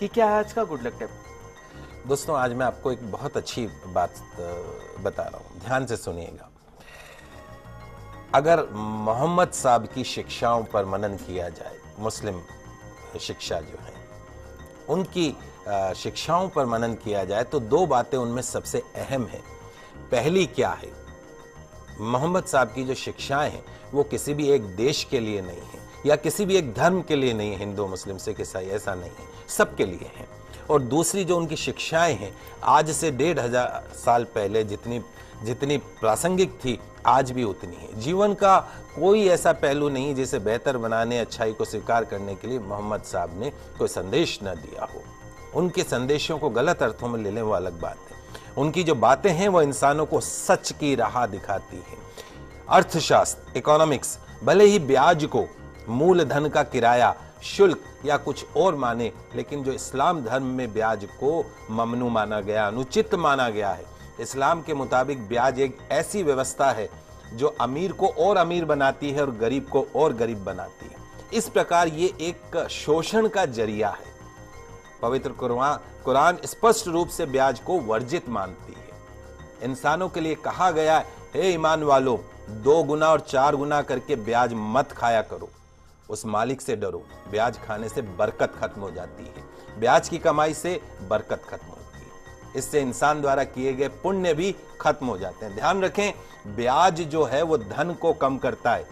कि क्या है आज का गुड लक टिप दोस्तों, आज मैं आपको एक बहुत अच्छी बात बता रहा हूँ। ध्यान से सुनिएगा। अगर मोहम्मद साहब की शिक्षाओं पर मनन किया जाए, मुस्लिम शिक्षा जो है, उनकी शिक्षाओं पर मनन किया जाए तो दो बातें उनमें सबसे अहम है। पहली क्या है? मोहम्मद साहब की जो शिक्षाएँ हैं, वो किसी भी एक देश के लिए नहीं है। या किसी भी एक धर्म के लिए नहीं है, हिंदू, मुस्लिम, सिख, ईसाई, ऐसा नहीं है। सबके लिए है। और दूसरी जो उनकी शिक्षाएँ हैं, आज से डेढ़ हज़ार साल पहले जितनी जितनी प्रासंगिक थी, आज भी उतनी है। जीवन का कोई ऐसा पहलू नहीं जिसे बेहतर बनाने, अच्छाई को स्वीकार करने के लिए मोहम्मद साहब ने कोई संदेश न दिया हो। उनके संदेशों को गलत अर्थों में लेने वो अलग बात है। उनकी जो बातें हैं, वो इंसानों को सच की राह दिखाती हैं। अर्थशास्त्र, इकोनॉमिक्स, भले ही ब्याज को मूलधन का किराया शुल्क या कुछ और माने, लेकिन जो इस्लाम धर्म में ब्याज को ममनू माना गया, अनुचित माना गया है। इस्लाम के मुताबिक ब्याज एक ऐसी व्यवस्था है जो अमीर को और अमीर बनाती है और गरीब को और गरीब बनाती है। इस प्रकार ये एक शोषण का ज़रिया है। पवित्र कुरान स्पष्ट रूप से ब्याज को वर्जित मानती है। इंसानों के लिए कहा गया है, हे ईमान वालों, दो गुना और चार गुना करके ब्याज मत खाया करो। उस मालिक से डरो। ब्याज खाने से बरकत खत्म हो जाती है। ब्याज की कमाई से बरकत खत्म होती है। इससे इंसान द्वारा किए गए पुण्य भी खत्म हो जाते हैं। ध्यान रखें, ब्याज जो है वो धन को कम करता है।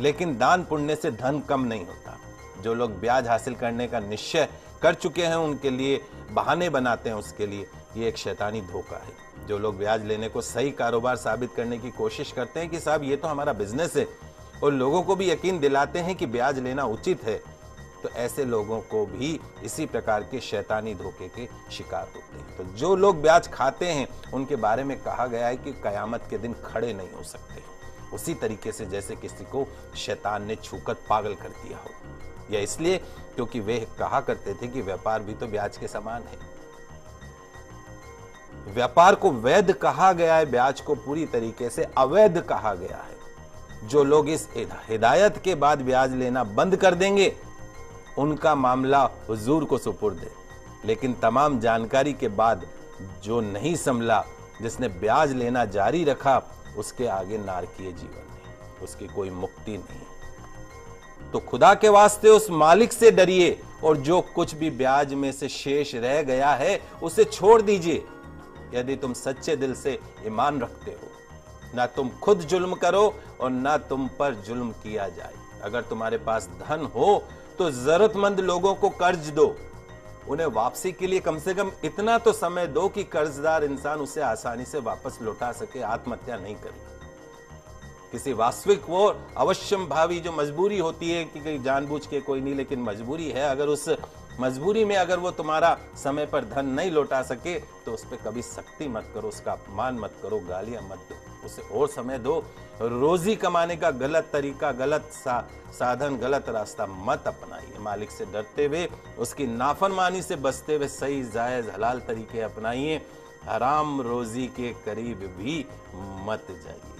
लेकिन दान पुण्य से धन कम नहीं होता। जो लोग ब्याज हासिल करने का निश्चय कर चुके हैं, उनके लिए बहाने बनाते हैं, उसके लिए ये एक शैतानी धोखा है। जो लोग ब्याज लेने को सही कारोबार साबित करने की कोशिश करते हैं कि साहब, ये तो हमारा बिज़नेस है। और लोगों को भी यकीन दिलाते हैं कि ब्याज लेना उचित है। तो ऐसे लोगों को भी इसी प्रकार के शैतानी धोखे के शिकार होते हैं। तो जो लोग ब्याज खाते हैं, उनके बारे में कहा गया है कि कयामत के दिन खड़े नहीं हो सकते। उसी तरीके से जैसे किसी को शैतान ने छूकर पागल कर दिया हो। या इसलिए क्योंकि वे कहा करते थे कि व्यापार भी तो ब्याज के समान है। व्यापार को वैध कहा गया है, ब्याज को पूरी तरीके से अवैध कहा गया है। जो लोग इस हिदायत के बाद ब्याज लेना बंद कर देंगे, उनका मामला हुजूर को सुपुर्द है। लेकिन तमाम जानकारी के बाद जो नहीं संभला, जिसने ब्याज लेना जारी रखा, उसके आगे नारकीय जीवन है उसकी कोई मुक्ति नहीं। तो खुदा के वास्ते उस मालिक से डरिए, और जो कुछ भी ब्याज में से शेष रह गया है, उसे छोड़ दीजिए। यदि तुम सच्चे दिल से ईमान रखते हो ना तुम खुद जुल्म करो और ना तुम पर जुल्म किया जाए। अगर तुम्हारे पास धन हो तो जरूरतमंद लोगों को कर्ज दो। उन्हें वापसी के लिए कम से कम इतना तो समय दो कि कर्जदार इंसान उसे आसानी से वापस लौटा सके, आत्महत्या नहीं करे। किसी वास्तविक वो अवश्यम भावी जो मजबूरी होती है कि जानबूझ के कोई नहीं, लेकिन मजबूरी है। अगर उस मजबूरी में अगर वो तुम्हारा समय पर धन नहीं लौटा सके तो उस पर कभी सख्ती मत करो, उसका अपमान मत करो, गालियाँ मत दो। उसे और समय दो। रोजी कमाने का गलत तरीका गलत सा, साधन गलत रास्ता मत अपनाइए। मालिक से डरते हुए उसकी नाफरमानी से बचते हुए सही जायज़ हलाल तरीके अपनाइए। हराम रोजी के करीब भी मत जाइए।